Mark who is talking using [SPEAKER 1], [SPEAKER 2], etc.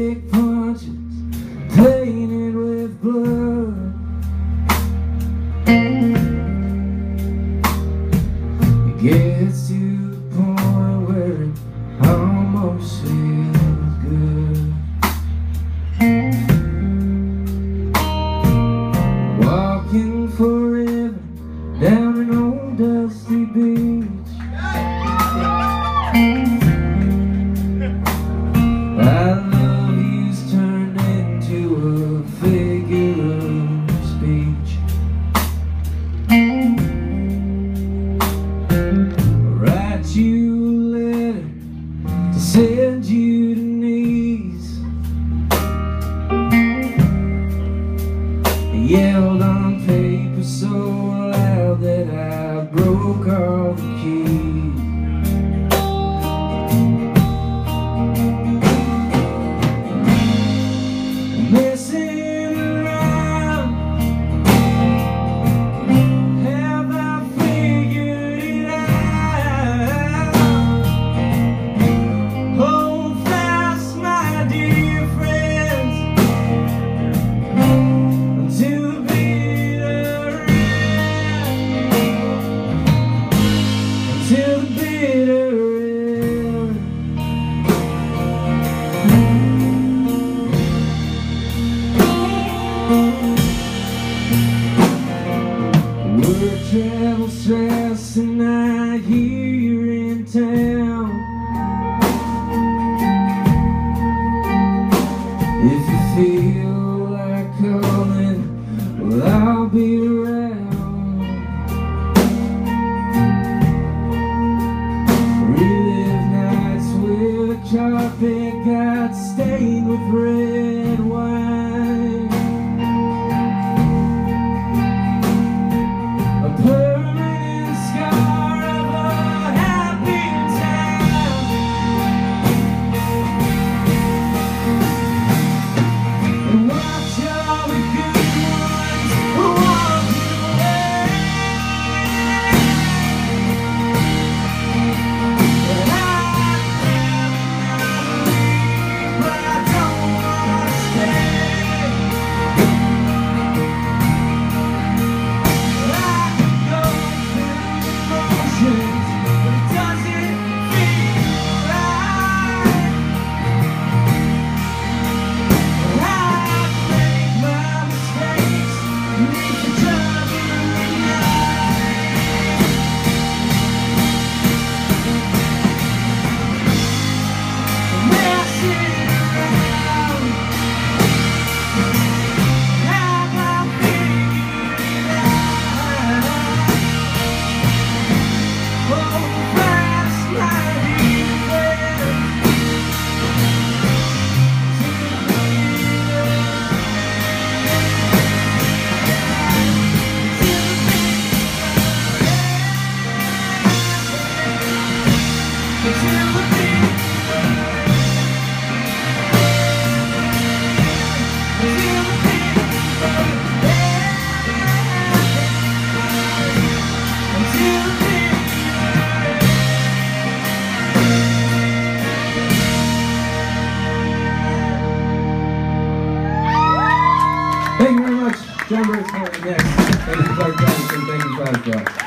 [SPEAKER 1] big punches painted with blood. It gets you. sede till the bitter end. Word travels fast, and I hear you're in town. carpet got stained with red. John is coming next. Thank you so much, thank you, Fazda.